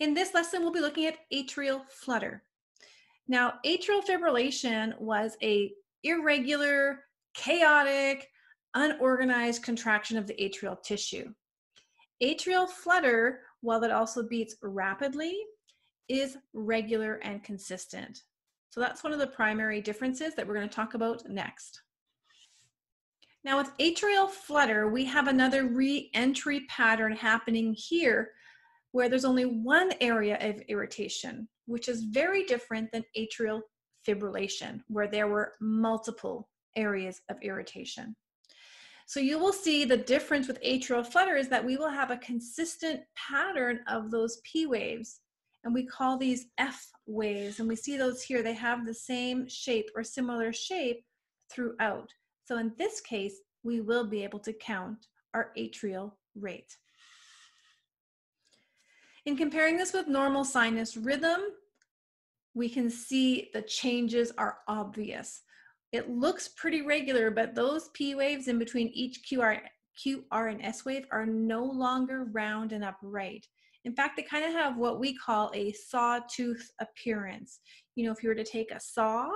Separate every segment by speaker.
Speaker 1: In this lesson, we'll be looking at atrial flutter. Now, atrial fibrillation was a irregular, chaotic, unorganized contraction of the atrial tissue. Atrial flutter, while it also beats rapidly, is regular and consistent. So that's one of the primary differences that we're going to talk about next. Now with atrial flutter, we have another re-entry pattern happening here where there's only one area of irritation, which is very different than atrial fibrillation, where there were multiple areas of irritation. So you will see the difference with atrial flutter is that we will have a consistent pattern of those P waves. And we call these F waves. And we see those here. They have the same shape or similar shape throughout. So in this case, we will be able to count our atrial rate. In comparing this with normal sinus rhythm, we can see the changes are obvious. It looks pretty regular, but those P waves in between each QR, QR and S wave are no longer round and upright. In fact, they kind of have what we call a sawtooth appearance. You know, if you were to take a saw,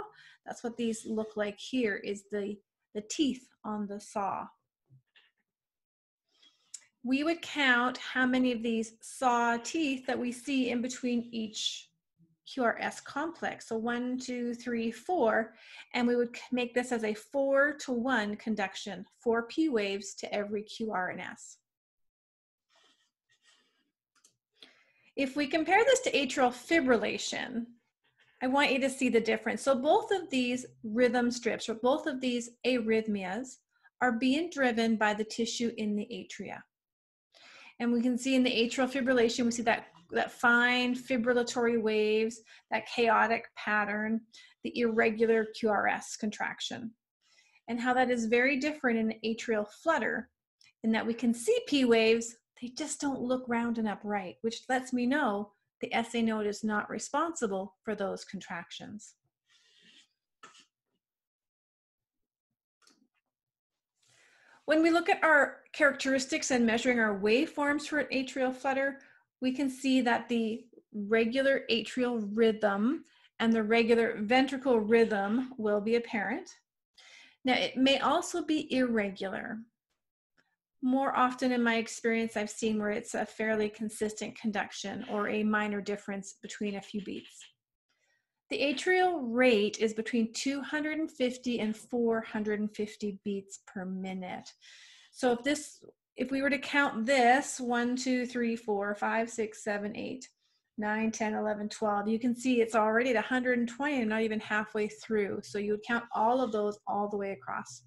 Speaker 1: that's what these look like here is the, the teeth on the saw. We would count how many of these saw teeth that we see in between each QRS complex. So one, two, three, four, and we would make this as a four to one conduction, four P waves to every QR and S. If we compare this to atrial fibrillation, I want you to see the difference. So both of these rhythm strips, or both of these arrhythmias, are being driven by the tissue in the atria. And we can see in the atrial fibrillation, we see that, that fine fibrillatory waves, that chaotic pattern, the irregular QRS contraction. And how that is very different in atrial flutter in that we can see P waves, they just don't look round and upright, which lets me know the SA node is not responsible for those contractions. When we look at our characteristics and measuring our waveforms for an atrial flutter, we can see that the regular atrial rhythm and the regular ventricle rhythm will be apparent. Now, it may also be irregular more often in my experience, I've seen where it's a fairly consistent conduction or a minor difference between a few beats. The atrial rate is between 250 and 450 beats per minute. So if this, if we were to count this, 1, 2, 3, 4, 5, 6, 7, 8, 9, 10, 11, 12, you can see it's already at 120 and not even halfway through. So you would count all of those all the way across.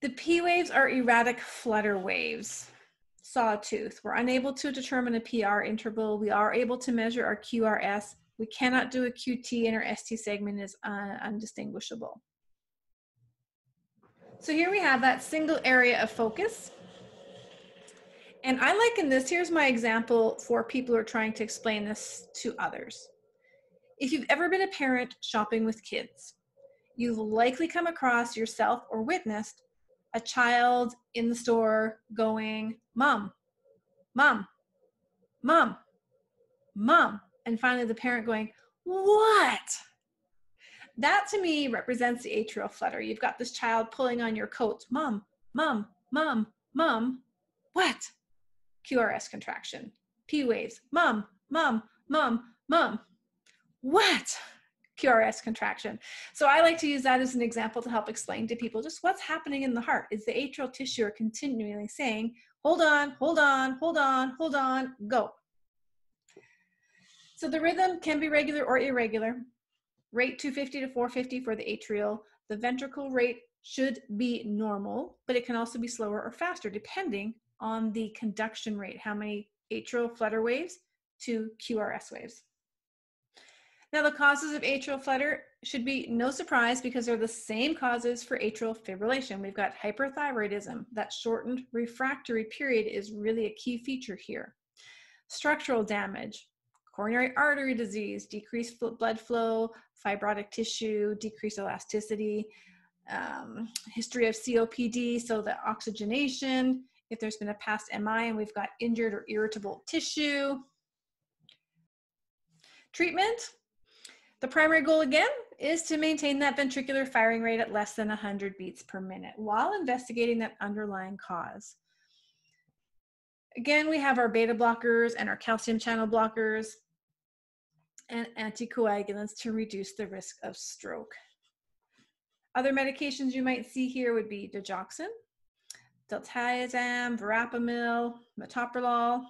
Speaker 1: The P waves are erratic flutter waves. Sawtooth. We're unable to determine a PR interval. We are able to measure our QRS. We cannot do a QT and our ST segment is uh, undistinguishable. So here we have that single area of focus. And I liken this, here's my example for people who are trying to explain this to others. If you've ever been a parent shopping with kids, you've likely come across yourself or witnessed a child in the store going, Mom, Mom, Mom, Mom. And finally the parent going, What? That to me represents the atrial flutter. You've got this child pulling on your coat, Mom, Mom, Mom, Mom. What? QRS contraction. P waves. Mom, Mom, Mom, Mom. What? QRS contraction. So I like to use that as an example to help explain to people just what's happening in the heart. Is the atrial tissue are continually saying, hold on, hold on, hold on, hold on, go. So the rhythm can be regular or irregular. Rate 250 to 450 for the atrial. The ventricle rate should be normal, but it can also be slower or faster depending on the conduction rate, how many atrial flutter waves to QRS waves. Now, the causes of atrial flutter should be no surprise because they're the same causes for atrial fibrillation. We've got hyperthyroidism. That shortened refractory period is really a key feature here. Structural damage, coronary artery disease, decreased blood flow, fibrotic tissue, decreased elasticity, um, history of COPD, so the oxygenation if there's been a past MI and we've got injured or irritable tissue. Treatment. The primary goal again is to maintain that ventricular firing rate at less than 100 beats per minute while investigating that underlying cause. Again, we have our beta blockers and our calcium channel blockers and anticoagulants to reduce the risk of stroke. Other medications you might see here would be digoxin, diltiazem, verapamil, metoprolol.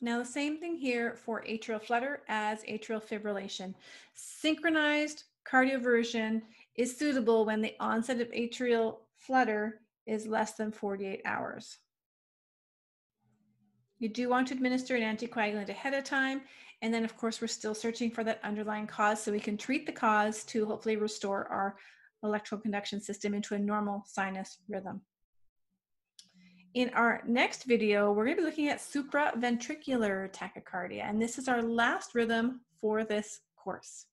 Speaker 1: Now the same thing here for atrial flutter as atrial fibrillation. Synchronized cardioversion is suitable when the onset of atrial flutter is less than 48 hours. You do want to administer an anticoagulant ahead of time. And then of course, we're still searching for that underlying cause so we can treat the cause to hopefully restore our electrical conduction system into a normal sinus rhythm. In our next video, we're gonna be looking at supraventricular tachycardia, and this is our last rhythm for this course.